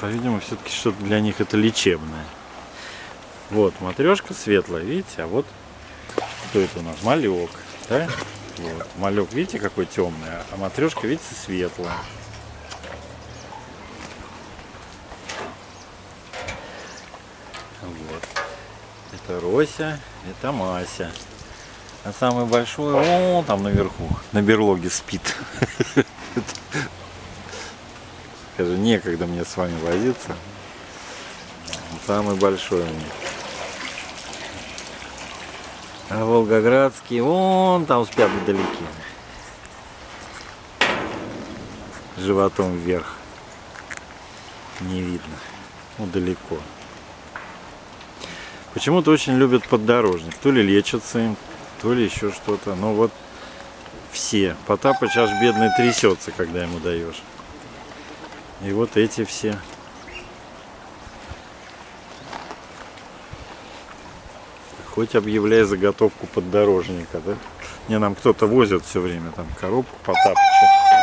по-видимому, все-таки что-то для них это лечебное. Вот, матрешка светлая, видите, а вот кто это у нас? Малек, да? Вот. Малек, видите, какой темный, а матрешка, видите, светлая. Вот. Это Рося, это Мася. А самый большой, он там наверху, на берлоге спит. Скажи, некогда мне с вами возиться. Самый большой у них. А Волгоградский, вон там спят вдалеке. Животом вверх. Не видно. Ну, далеко. Почему-то очень любят поддорожник. То ли лечатся им, то ли еще что-то. Но вот все. Потапыч аж бедный трясется, когда ему даешь. И вот эти все. Хоть объявляй заготовку поддорожника, да? Не, нам кто-то возит все время там коробку Потапыча.